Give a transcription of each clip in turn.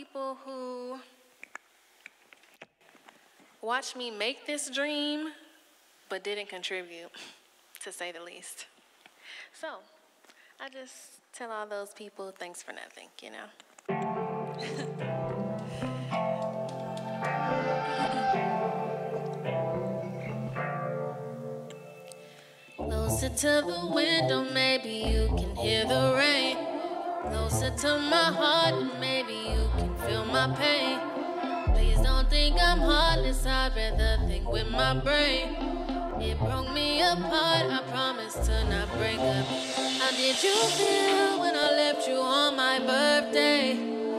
people who watched me make this dream but didn't contribute, to say the least. So I just tell all those people thanks for nothing, you know? Closer to the window, maybe you can hear the rain. Closer to my heart, maybe you can feel my pain. Please don't think I'm heartless, I'd rather think with my brain. It broke me apart, I promise to not break up. How did you feel when I left you on my birthday?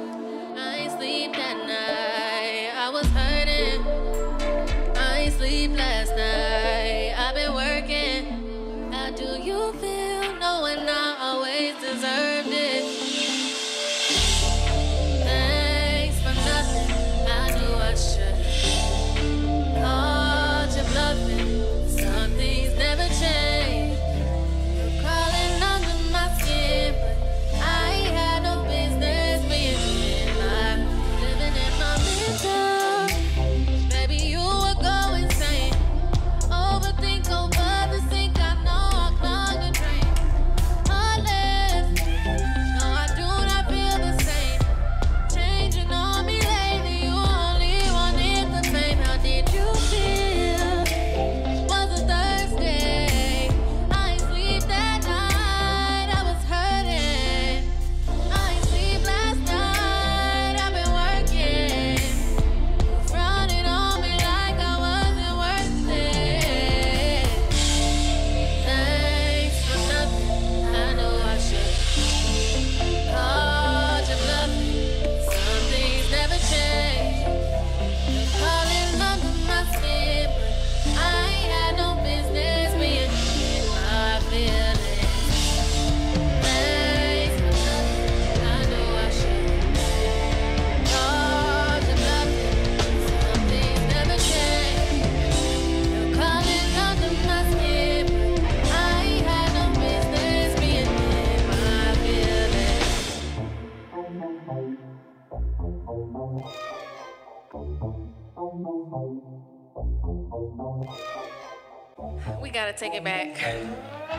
got to take it back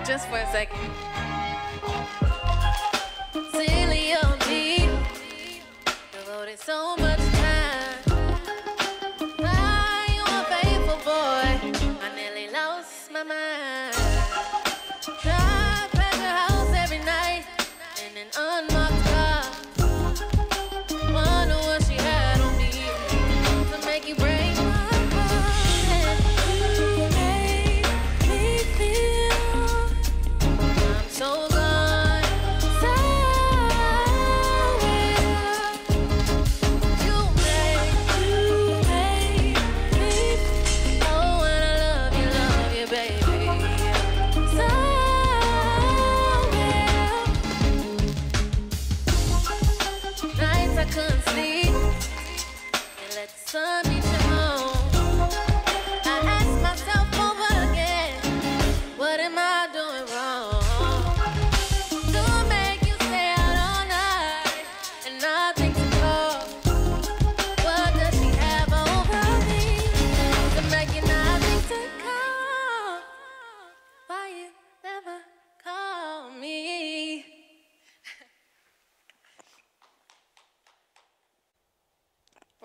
just for a second.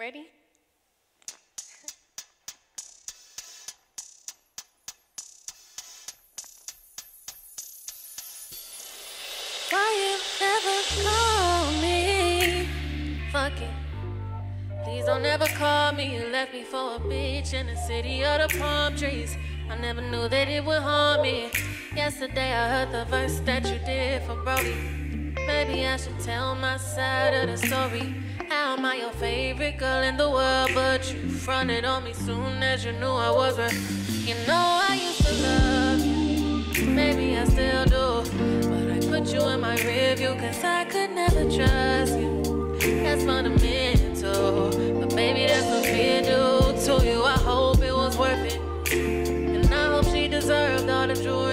ready? Why you never call me? Fuck it. Please don't ever call me. You left me for a bitch in the city of the palm trees. I never knew that it would harm me. Yesterday I heard the verse that you did for Brody. Maybe I should tell my side of the story. Am I your favorite girl in the world? But you fronted on me soon as you knew I was a. You know I used to love you. Maybe I still do. But I put you in my rearview cause I could never trust you. That's fundamental. But maybe that's what fear do to you. I hope it was worth it. And I hope she deserved all the jewelry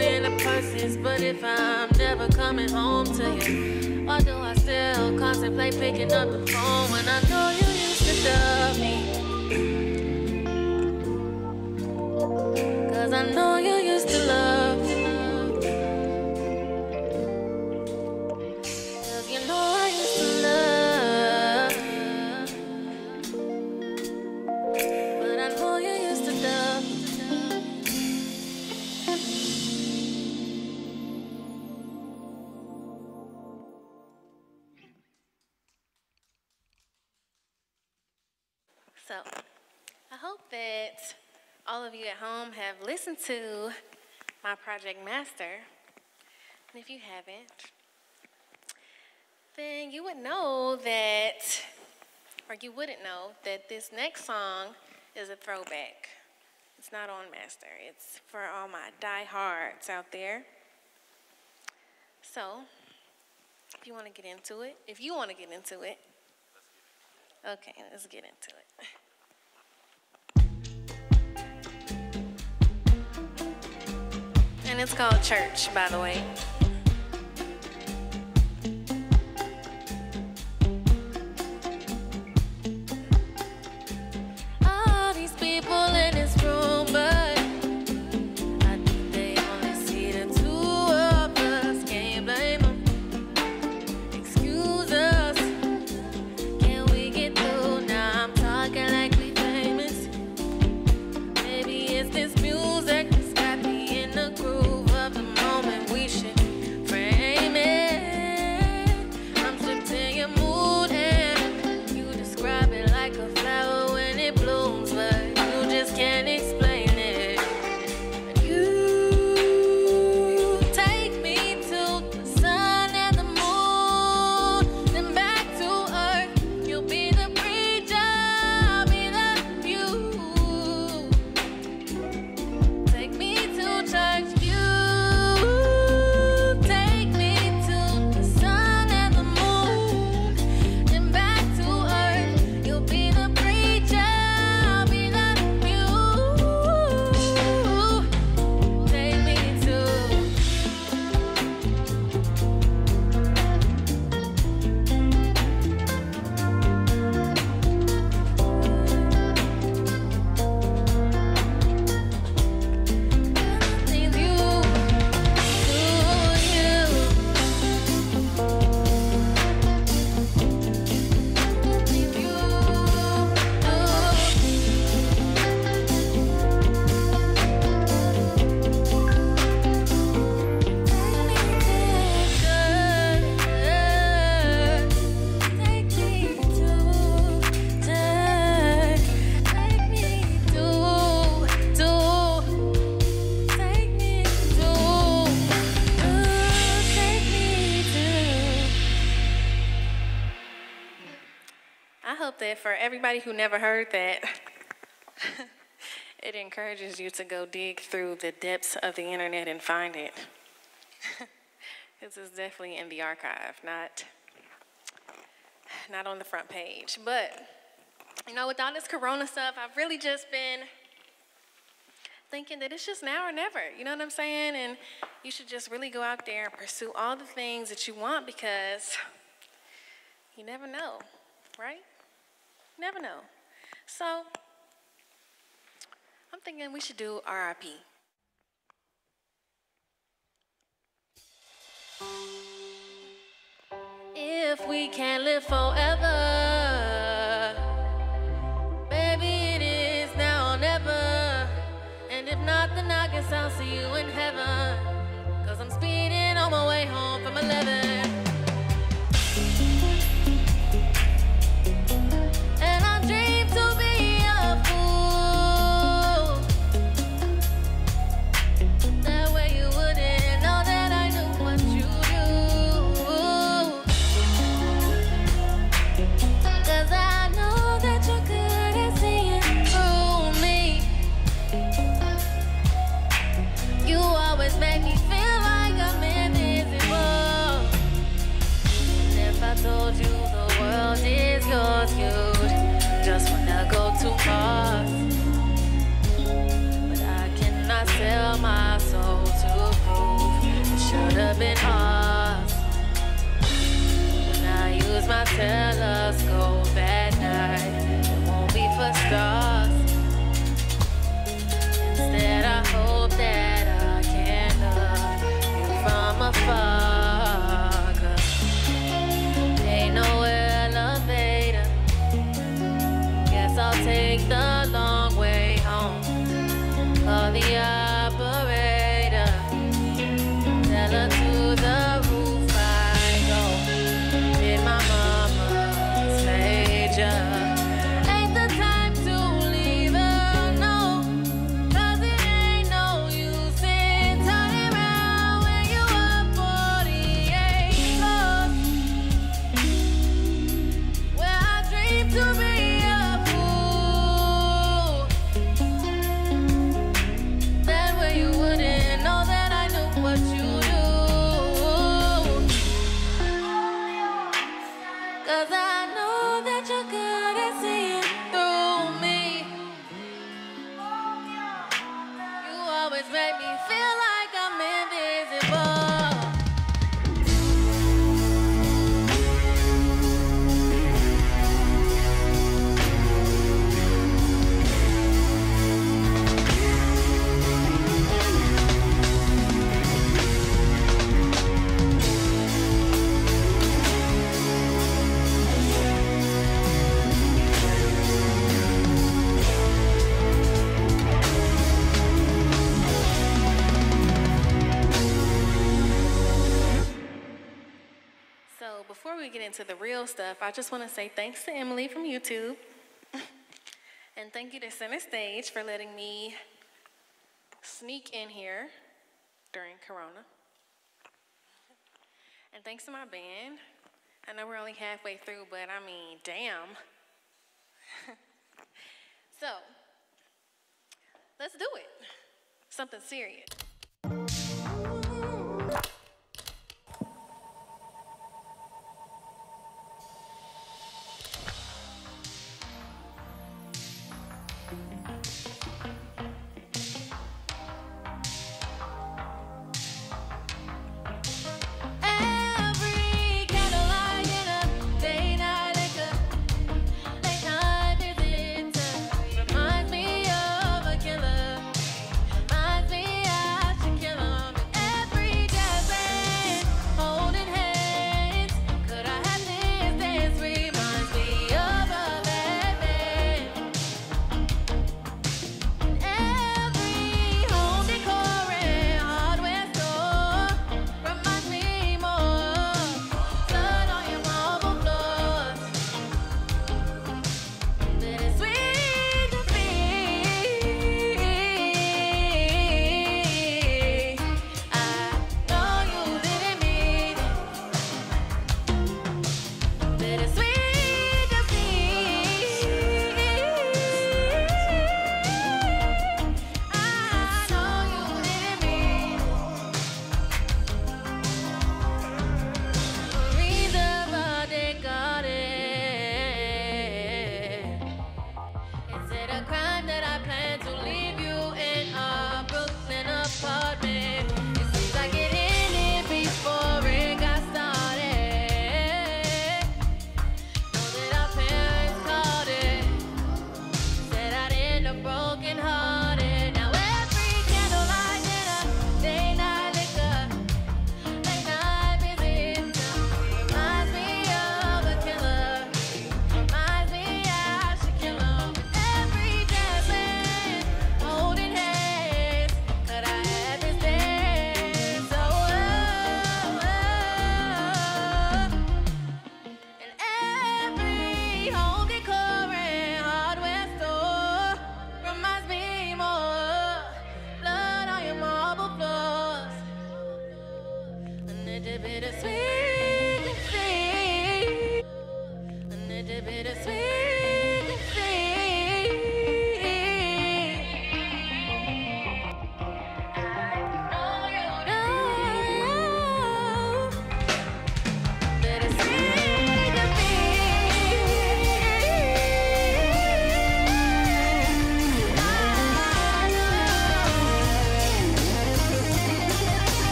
and. But if I'm never coming home to you, or do I still contemplate picking up the phone when I know you used to love me? Cause I know you at home have listened to my Project Master. And if you haven't, then you would know that, or you wouldn't know that this next song is a throwback. It's not on Master, it's for all my diehards out there. So, if you want to get into it, if you want to get into it, okay, let's get into it. It's called Church, by the way. That for everybody who never heard that, it encourages you to go dig through the depths of the internet and find it. this is definitely in the archive, not not on the front page. But you know, with all this corona stuff, I've really just been thinking that it's just now or never. You know what I'm saying? And you should just really go out there and pursue all the things that you want because you never know, right? Never know. So I'm thinking we should do RIP. If we can't live forever, baby, it is now or never. And if not, then I guess I'll see you in heaven. Cause I'm speeding on my way home from 11. tell us go night. It won't be for stars. real stuff, I just want to say thanks to Emily from YouTube. and thank you to Center Stage for letting me sneak in here during Corona. And thanks to my band. I know we're only halfway through, but I mean, damn. so, let's do it. Something serious.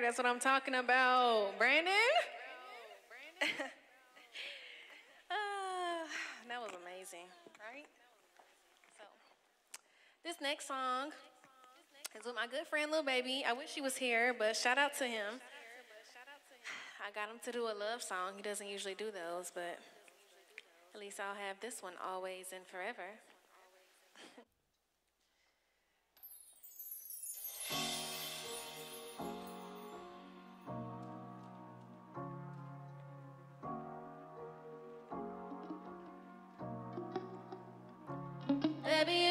That's what I'm talking about. Brandon? uh, that was amazing, right? So, this next song is with my good friend Lil Baby. I wish he was here, but shout out to him. I got him to do a love song. He doesn't usually do those, but at least I'll have this one always and forever.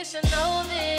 should know this.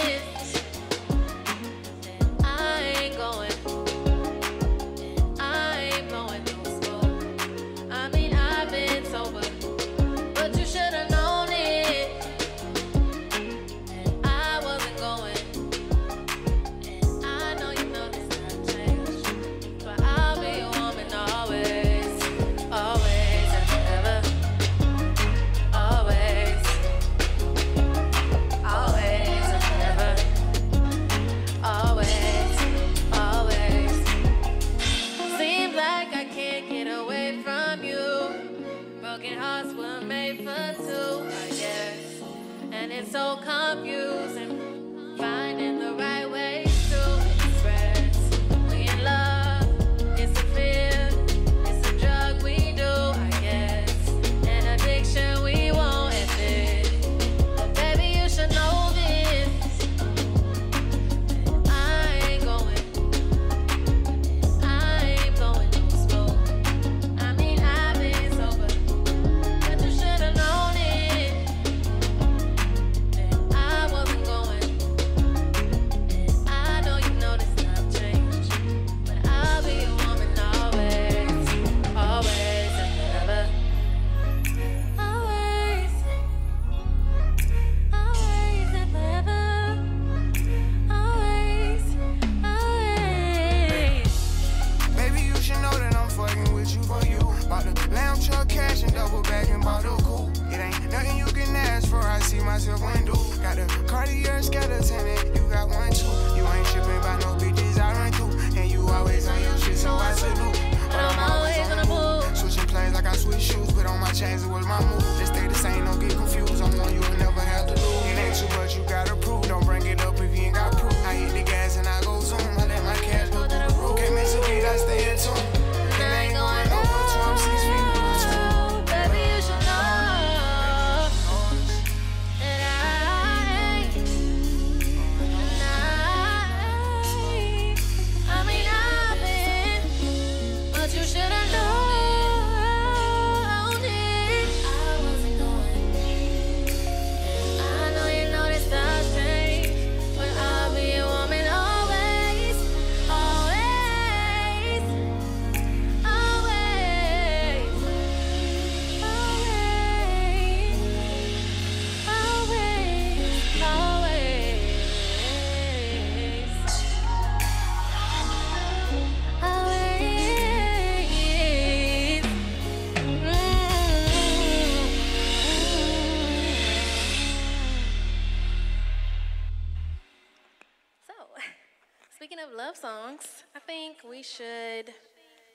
Speaking of love songs, I think we should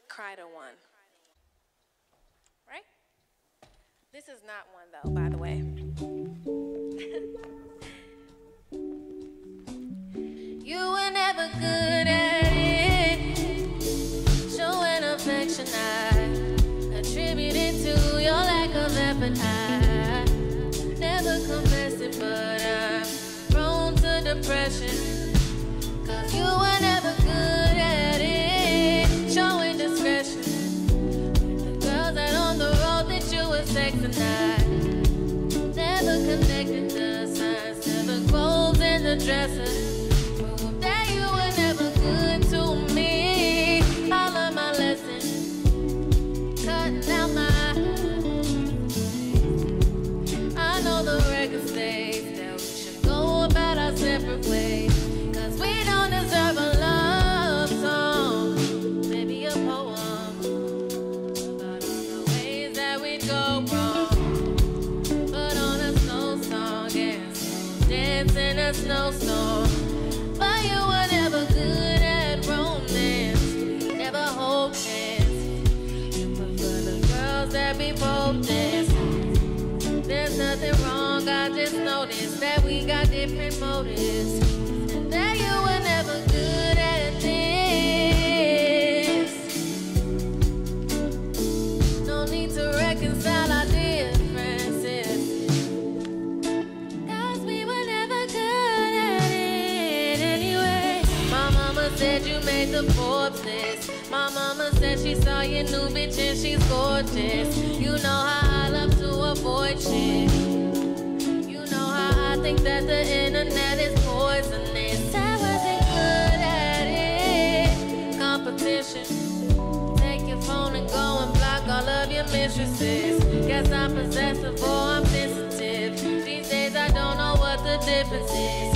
cry to one. Right? This is not one, though, by the way. you were never good at it. Showing affection, I to your lack of never it, but I'm prone to depression. dresses snowstorm. But you were never good at romance. We never hold hands. You prefer the girls that There's nothing wrong, I just noticed that we got different. Your new bitch and she's gorgeous. You know how I love to avoid shit. You know how I think that the internet is poisonous. I wasn't good at it. Competition. Take your phone and go and block all of your mistresses. Guess I'm possessive or I'm sensitive. These days I don't know what the difference is.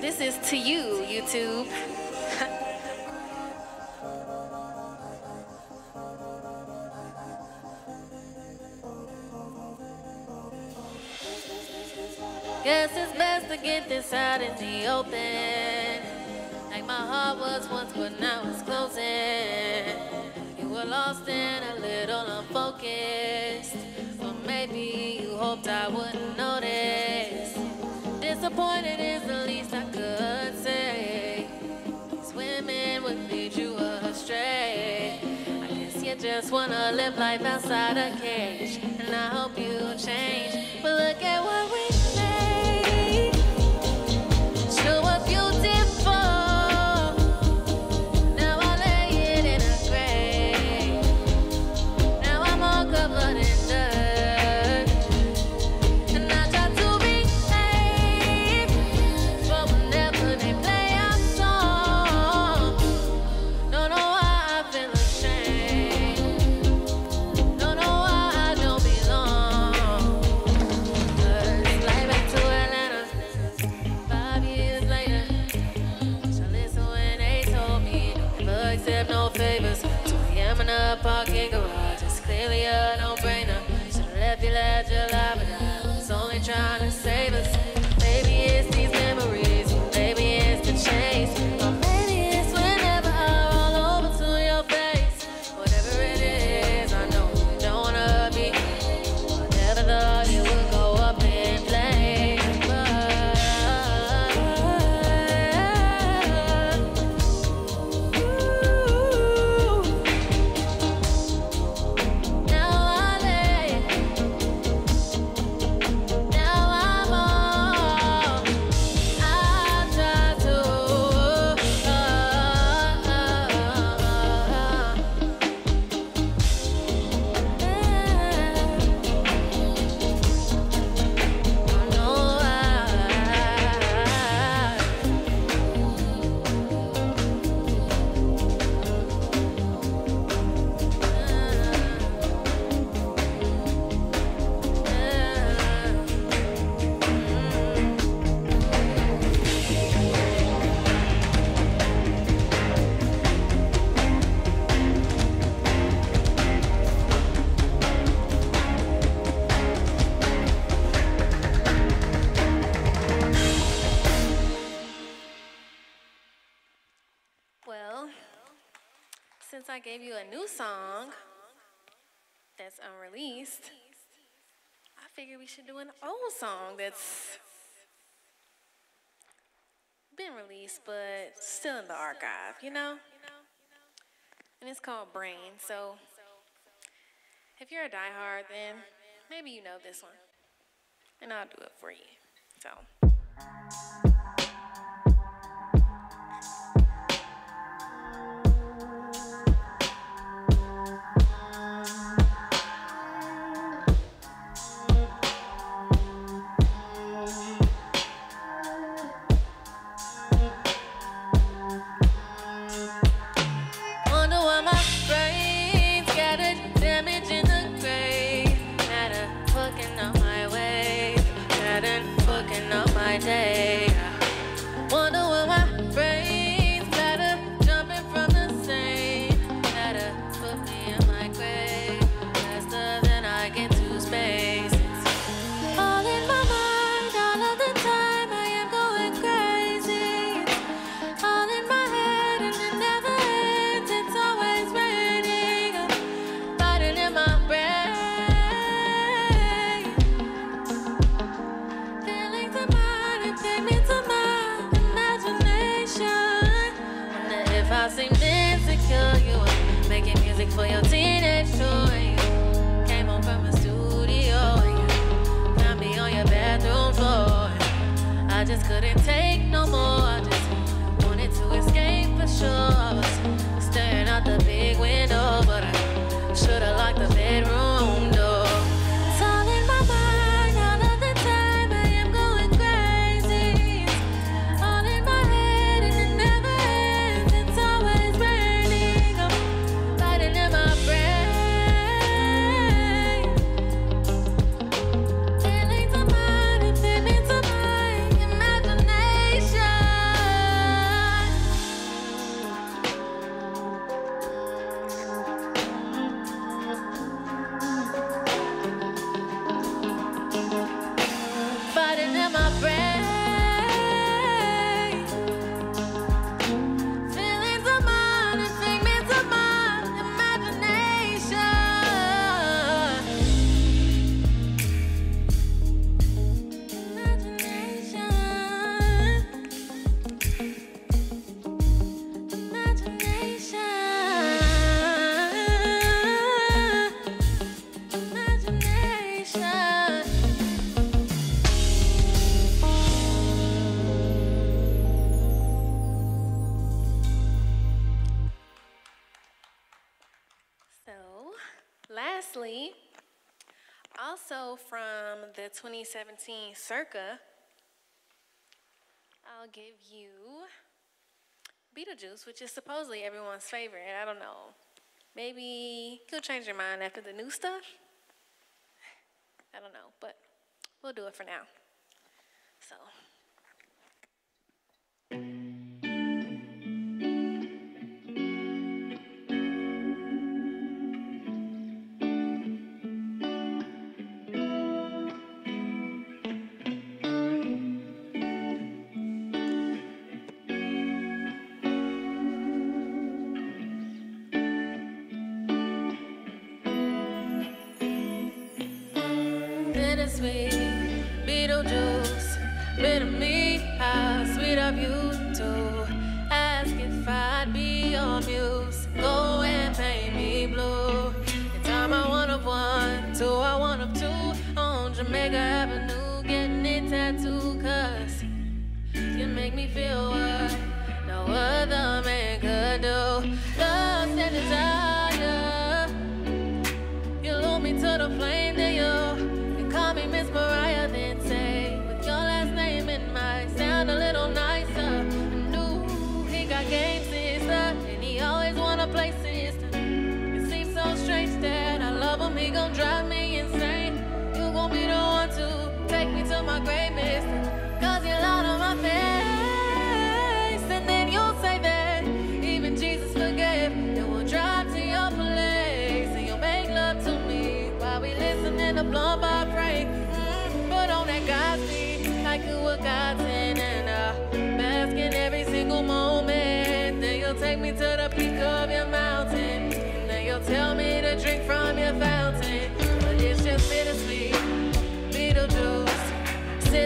This is to you, YouTube. Guess it's best to get this out in the open. Like my heart was once, but now it's closing. Lost and a little unfocused. But maybe you hoped I wouldn't notice. Disappointed is the least I could say. Women would lead you astray. I guess you just wanna live life outside a cage. And I hope you change. But look at what we released, I figured we should do an old song that's been released but still in the archive, you know? And it's called Brain. So if you're a diehard, then maybe you know this one. And I'll do it for you. So. 2017 circa, I'll give you Beetlejuice, which is supposedly everyone's favorite. I don't know. Maybe you'll change your mind after the new stuff. I don't know, but we'll do it for now.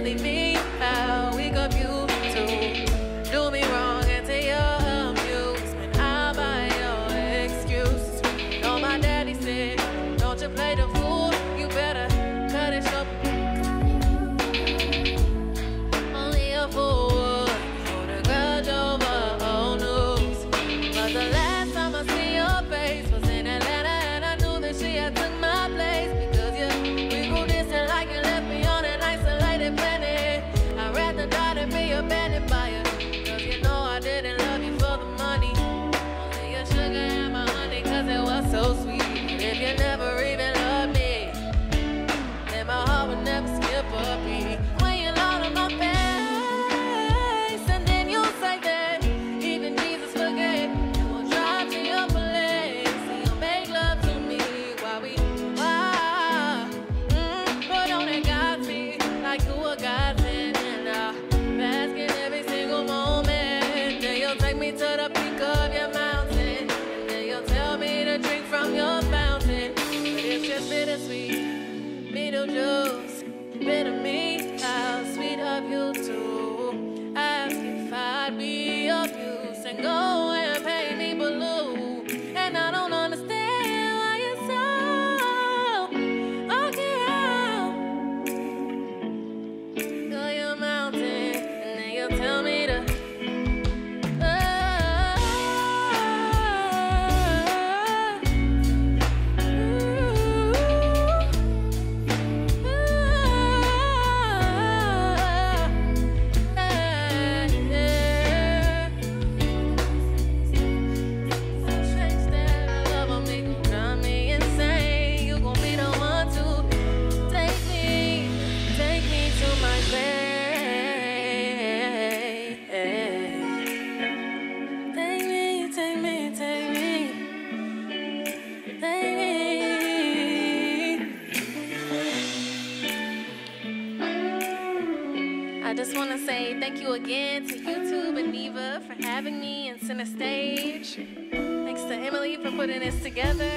really mean how we got you to do me wrong and take your amusement. I buy your excuses. No, my daddy said, don't you play the fool. You better cut it short. Only a fool would hold a grudge over old news. But the last time I your face was in Atlanta, and I knew took say thank you again to YouTube and NIVA for having me in Center Stage. Thanks to Emily for putting this together.